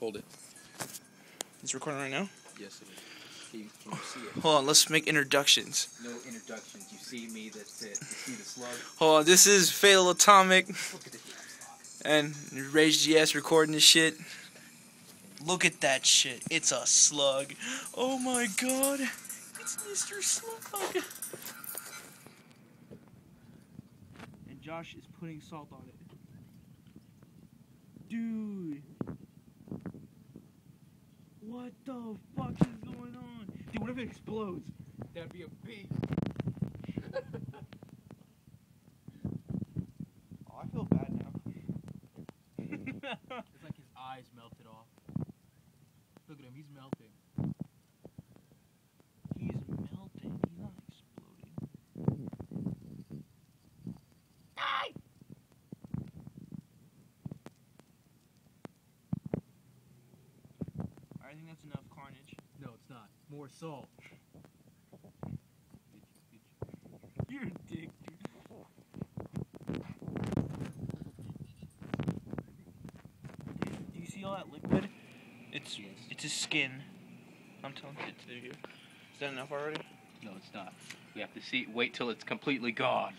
Hold it. It's recording right now. Yes, it is. Can you, can you see it? Hold on, let's make introductions. No introductions. You see me, that's it. You see the slug? Hold on, this is Fatal Atomic Look at the and Rage GS recording this shit. Look at that shit. It's a slug. Oh my god. It's Mr. Slug. And Josh is putting salt on it. Dude. What the fuck is going on? Dude, what if it explodes? That'd be a beast. Oh, I feel bad now. It's like his eyes melted off. Look at him, he's melting. He's melting. He's not exploding. I think that's enough carnage. No, it's not. More salt. You're a dick, dude. Do you see all that liquid? It's Yes. it's his skin. I'm telling it to you. Is that enough already? No, it's not. We have to see. Wait till it's completely gone.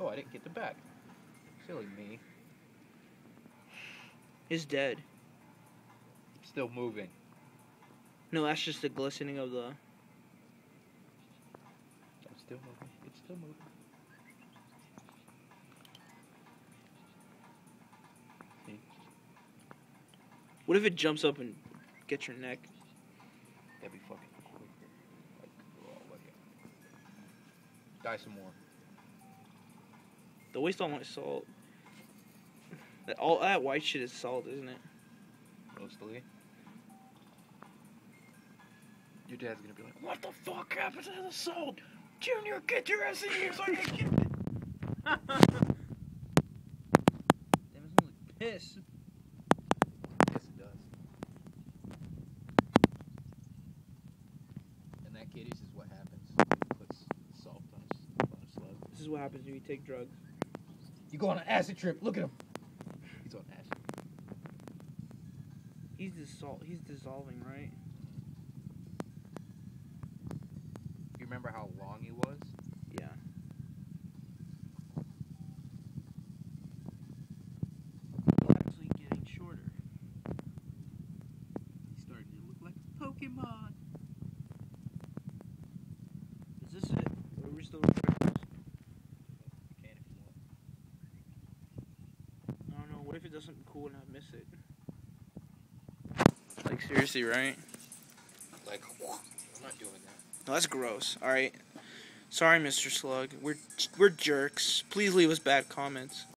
Oh, I didn't get the back. Silly me. It's dead. Still moving. No, that's just the glistening of the. It's still moving. It's still moving. What if it jumps up and gets your neck? That'd be fucking quick. Like, oh, Die some more. The waste all my salt. All that white shit is salt, isn't it? Mostly. Your dad's gonna be like, What the fuck happened to the salt? Junior, get your ass in here so I can get it. Damn, it smells like piss. Yes, it does. In that this is what happens when he puts salt on his, on his slug. This is what happens when you take drugs. You go on an acid trip. Look at him. He's on acid. He's dissol- He's dissolving, right? You remember how long he was? Yeah. He's actually getting shorter. He's starting to look like a Pokemon. Is this it? Or are we still recording this? Can if you. I don't know. What if it does something cool and I miss it? Like seriously, right? Like, I'm not doing that. No, that's gross. All right. Sorry, Mr. Slug. We're we're jerks. Please leave us bad comments.